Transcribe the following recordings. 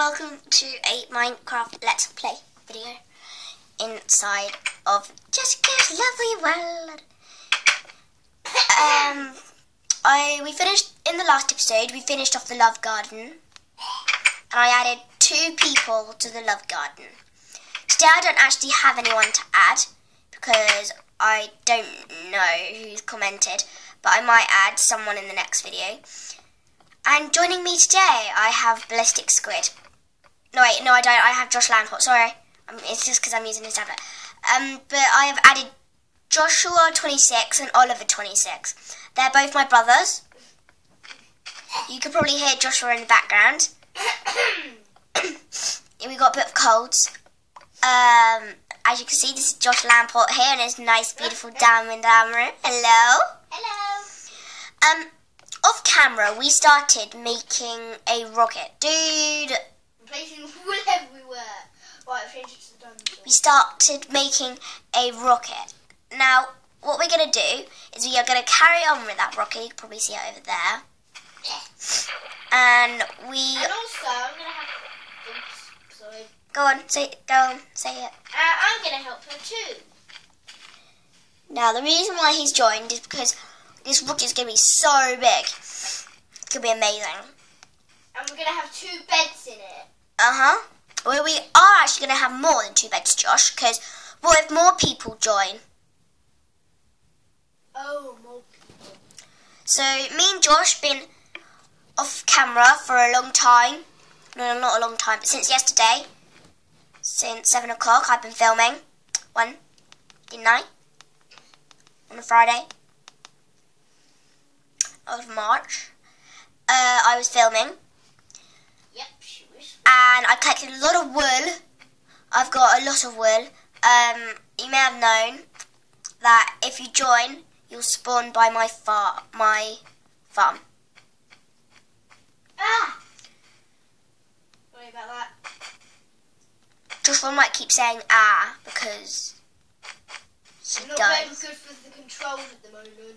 welcome to a Minecraft Let's Play video inside of Jessica's lovely world. Um, I we finished in the last episode. We finished off the love garden, and I added two people to the love garden. Today I don't actually have anyone to add because I don't know who's commented, but I might add someone in the next video. And joining me today, I have Ballistic Squid. No, wait, no, I don't. I have Josh Lamport. Sorry, um, it's just because I'm using his tablet. Um, but I have added Joshua 26 and Oliver 26. They're both my brothers. You could probably hear Joshua in the background. we got a bit of colds. Um, as you can see, this is Josh Lamport here in his nice, beautiful diamond armor. Hello. Hello. Um, off camera, we started making a rocket. Dude, Placing wool everywhere. Right, I've changed it to the we started making a rocket. Now, what we're going to do is we are going to carry on with that rocket. You can probably see it over there. And we... And also, I'm gonna have. Oops, sorry. Go on, say it. go on, say it. Uh, I'm gonna help her too. Now, the reason why he's joined is because this rocket is going to be so big. It's going to be amazing. And we're gonna have two beds in it. Uh-huh. Well, we are actually going to have more than two beds, Josh, because what if more people join? Oh, more people. So me and Josh been off camera for a long time. No, not a long time, but since yesterday. Since seven o'clock, I've been filming. One, didn't I? On a Friday of March. Uh, I was filming, Yep, she was. And I collected a lot of wool. I've got a lot of wool. Um, you may have known that if you join, you'll spawn by my far my farm. Ah! Sorry about that. Joshua might keep saying ah because he I'm not very good for the controls at the moment.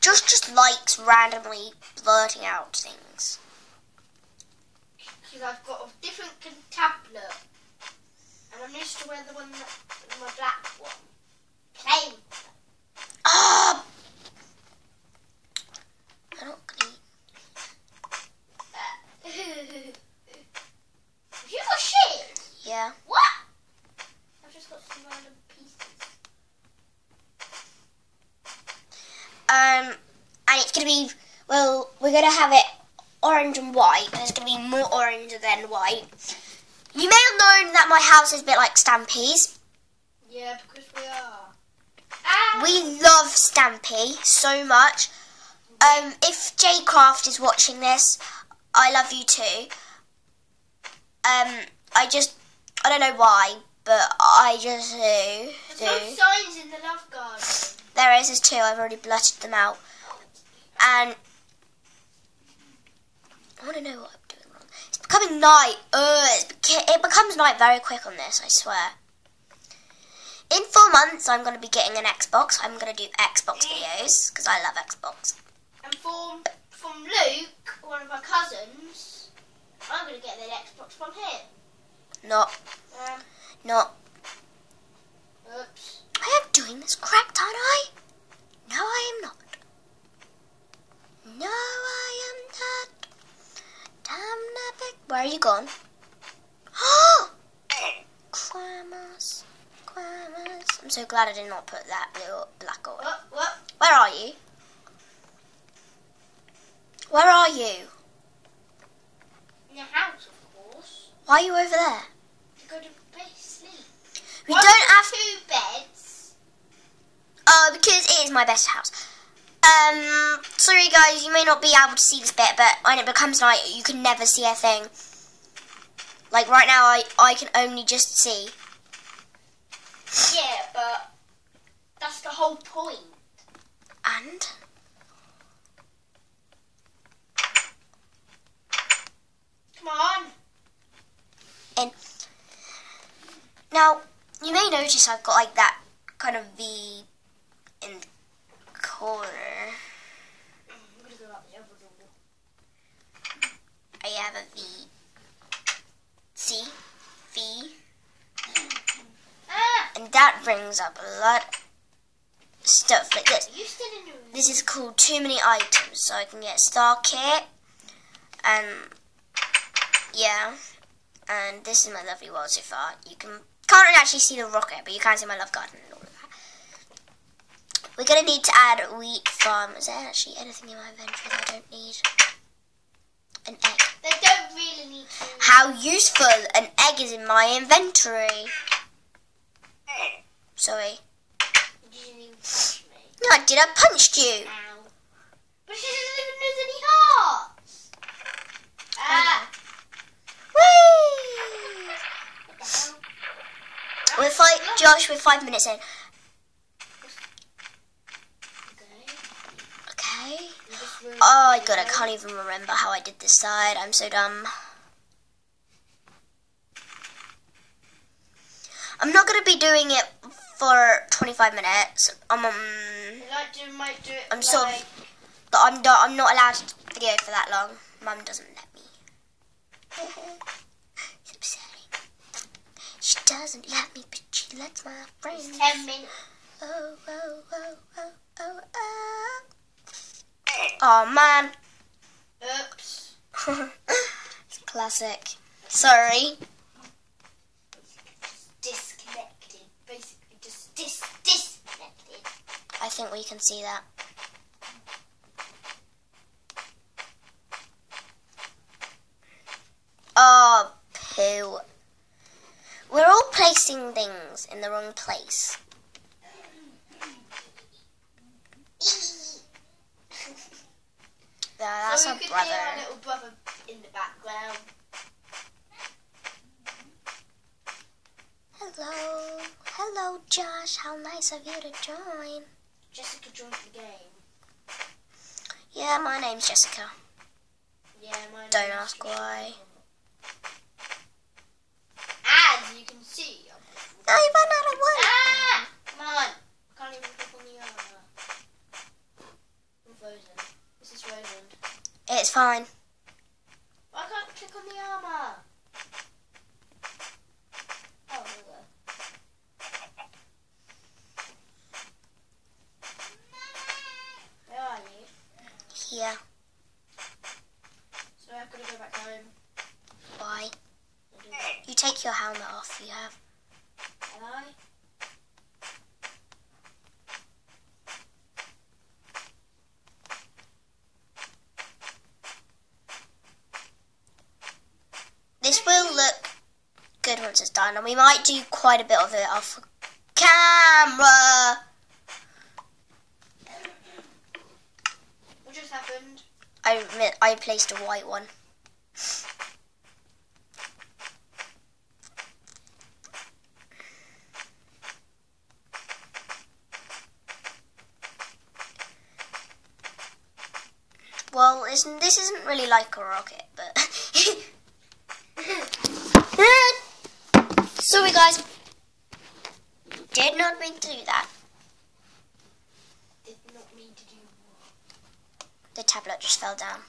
Josh just likes randomly blurting out things. Because I've got a different tablet. And I'm used to wear the one that, my black one. Plain. Ah! I don't. Have you got shit? Yeah. What? I've just got some random pieces. Um, and it's gonna be well, we're gonna have it orange and white, and it's gonna be more orange than white. You may have known that my house is a bit like Stampy's. Yeah, because we are. Ah! We love Stampy so much. Um, if J Craft is watching this, I love you too. Um, I just, I don't know why, but I just do. There's no signs in the love garden. There is, there's two. I've already blotted them out. And I want to know what I'm doing wrong. It's becoming night. Beca- it becomes night very quick on this, I swear. In four months, I'm going to be getting an Xbox. I'm going to do Xbox videos because I love Xbox. And from from Luke, one of my cousins, I'm gonna get the Xbox from him. Not, Um, not. oops. I am doing this correct, aren't I? No, I am not. No, I am not. Damn epic. Where are you gone? Quamas. Quamas. I'm so glad I did not put that little black on. What? What? Where are you? Where are you? In the house, of course. Why are you over there? Go to bed, sleep. We don't have two beds. Oh, because it is my best house. Um, sorry guys, you may not be able to see this bit, but when it becomes night, you can never see a thing. Like right now, I, I can only just see. Yeah, but whole point. And? Come on. In. Now, you may notice I've got like that kind of V in the corner. I have a V. See? V. Ah! And that brings up a lot stuff like this. Are you still in the room? This is called too many items, so I can get star kit, and yeah, and this is my lovely world so far. You can can't actually see the rocket, but you can see my love garden and all of that. We're gonna need to add wheat farm. Is there actually anything in my inventory that I don't need? An egg. They don't really need to. How useful an egg is in my inventory. Sorry. You didn't even touch me. No, I did. I punched you. Ow. But she doesn't even lose any hearts. Ah. Whee! What the hell? We're five, Josh. We're five minutes in. Okay. Okay. You just ruined Oh my god, I can't even remember how I did this side. I'm so dumb. I'm not gonna be doing it for 25 minutes. Um, um like might do it I'm like, sort of- but I'm not. I'm not allowed to video for that long. Mum doesn't let me. it's upsetting. She doesn't let me, but she lets my friends. 10 minutes. Oh, oh, oh, oh, oh, oh. Oh man. Oops. it's classic. Sorry. Think we can see that. Oh, poo. We're all placing things in the wrong place. Yeah, that's so our could brother. hear our little brother in the background. Hello. Hello, Josh. How nice of you to join. Jessica joined the game. Yeah, my name's Jessica. Yeah, my Don't name's ask Jessica. why. As you can see, I'm No, you ran out of wood. Ah! Come on! I can't even click on the armor. I'm frozen. This is frozen. It's fine. Why can't I click on the armor? Oh, there we go. Where are you? Here. So I've got to go back home. Why? and do that. You take your helmet off. You have. Am I? This will look good done, and we might do quite a bit of it off camera. What just happened? I I placed a white one. Well, isn't, this isn't really like a rocket, but. Sorry, guys. Did not mean to do that. Did not mean to do The tablet just fell down.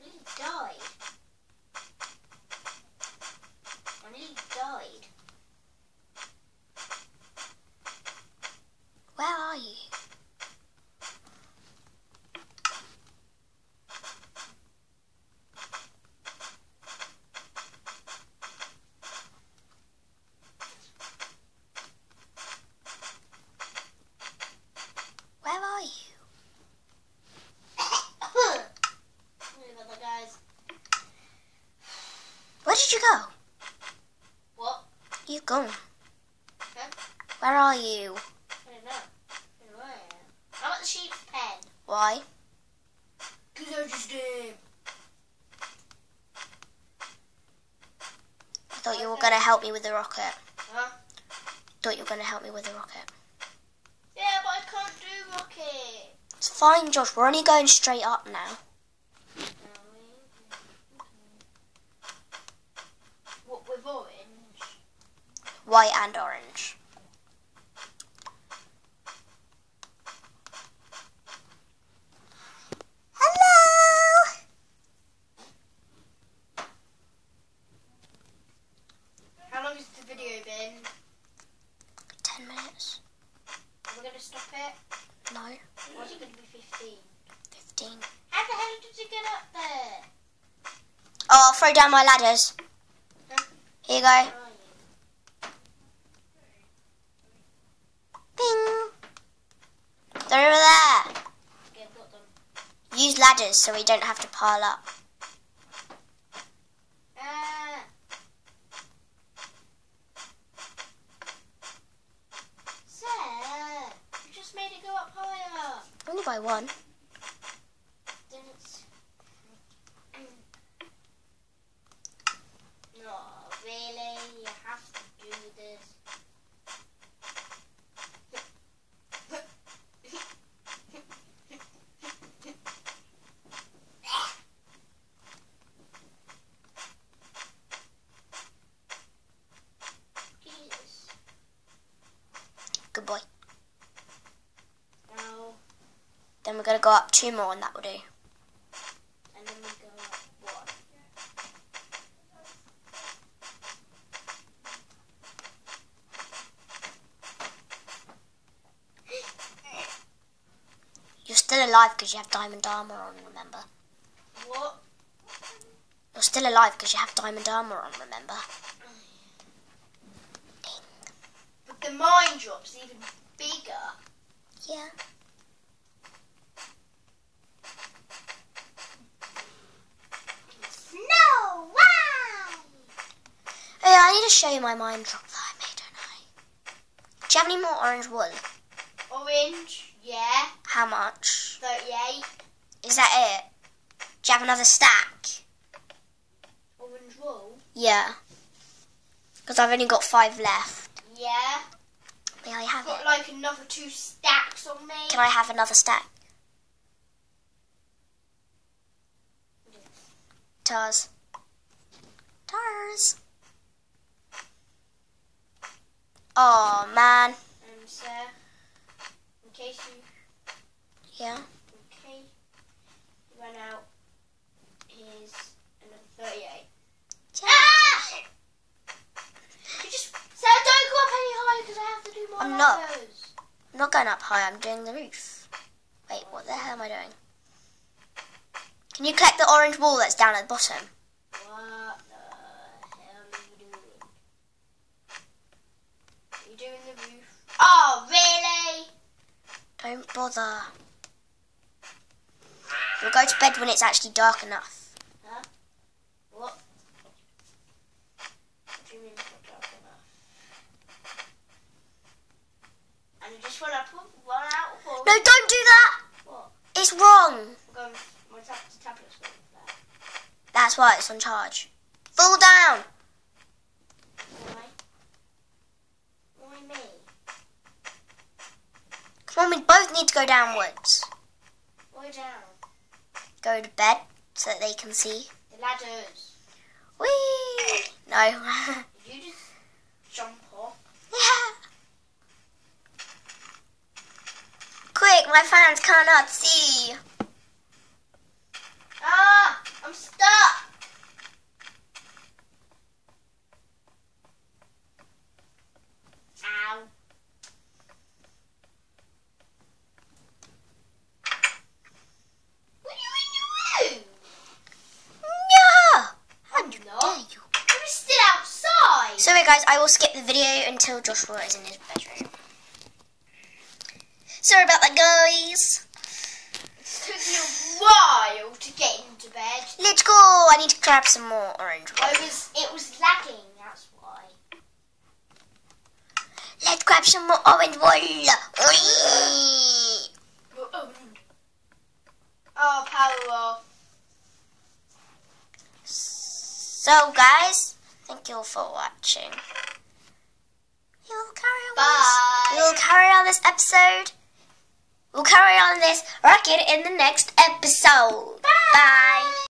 I nearly died. I nearly died. Where are you? Where are you? Sorry about that, guys. Where did you go? You've gone. Huh? Where are you? I don't know. I don't know where. I'm at the sheep's pen. Why? Because I just did. I thought you were going to help me with the rocket. Huh? Thought you were going to help me with the rocket. Yeah, but I can't do rocket. It's fine, Josh. We're only going straight up now. white and orange. Hello! How long has the video been? Ten minutes. Are we going to stop it? No. What's it going to be 15? 15. How the hell did you get up there? Oh, I'll throw down my ladders. Here you go. So we don't have to pile up. Uh, sir, just made it go up higher. Only by one. Then it's. No, really? You have to do this. Jesus. Good boy. Now, Then we're going to go up two more and that will do. and then we go up one. You're still alive because you have diamond armor on, remember? What? You're still alive because you have diamond armor on, remember? But the mine drop's even bigger. Yeah. No way! Hey, I need to show you my mine drop that I made, don't I? Do you have any more orange wool? Orange, yeah. How much? 38. Is that it? Do you have another stack? Orange wool, Yeah. Because I've only got five left. yeah. May I have Got it? like another two stacks on me. Can I have another stack? Tars. Tars. Oh man. And sir, in case you, Yeah. you run out, here's another 38. Ah! You just, sir, don't go up any higher because I have to do more I'm not. I'm not going up high, I'm doing the roof. Wait, what the hell am I doing? Can you collect the orange wool that's down at the bottom? What the hell are you doing? Are you doing the roof? Oh, really? Don't bother. We'll go to bed when it's actually dark enough. What? What do you mean not dark enough? And you just want to put one out No, don't do that! What? It's wrong! Going, tab- tablet's going there. That's why it's on charge. Fall down! Why? Why me? Come on, we both need to go downwards. Why down? Go to bed so that they can see. The ladders. Whee! No. You just jump off? Quick, my fans cannot see. Ah! I'm stuck! Ow. What are you in your room? Yeah! I'm Dare not. you? I'm still outside. Sorry guys, I will skip the video until Joshua is in his bedroom. Sorry about that guys. It took me a while to get into bed. Let's go! I need to grab some more orange. I was, it was lagging, that's why. Let's grab some more orange wool. Oh, power off. So guys, thank you all for watching. We will carry on Bye. This. We will carry on this episode. We'll carry on this rocket in the next episode. Bye. Bye.